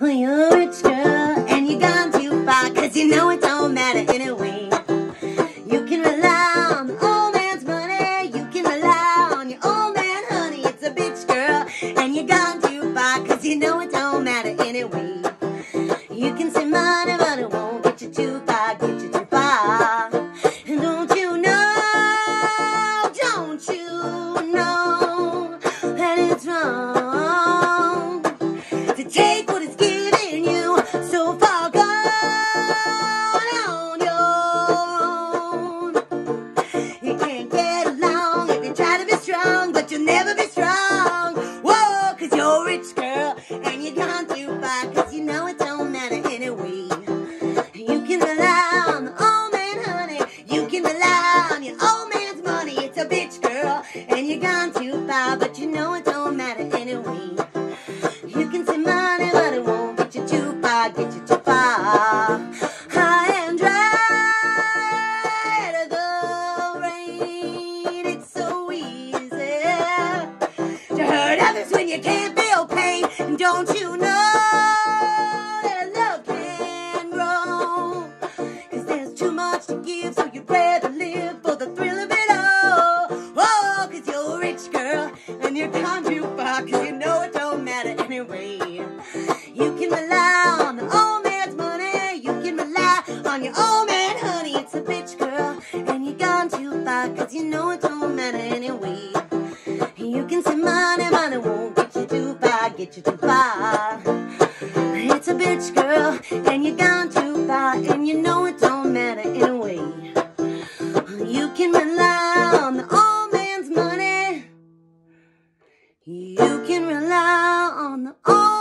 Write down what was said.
Well, you're a rich girl and you've gone too far, cause you know it don't matter anyway. You can rely on the old man's money, you can rely on your old man, honey. It's a bitch girl and you've gone too far, cause you know it don't matter anyway. You can say money, but it won't get you too far, get you too far. And don't you know, don't you know that it's wrong You're rich girl and you gone too far, cause you know it don't matter anyway. You can rely on the old man, honey. You can rely on your old man's money. It's a bitch girl and you gone too far, but you know it don't matter anyway. You can say money, but it won't get you too far, get you too far. High and dry to the rain. It's so easy to hurt others when you can't don't you know that love can grow? Cause there's too much to give, so you'd rather live for the thrill of it all. Oh, cause you're a rich girl and you're gone too far, cause you know it don't matter anyway. You can rely on the old man's money, you can rely on your old man, honey. It's a bitch girl and you're gone too far, cause you know it don't matter anyway. You can say money, get you too far. It's a bitch girl, and you're gone too far, and you know it don't matter anyway. You can rely on the old man's money. You can rely on the old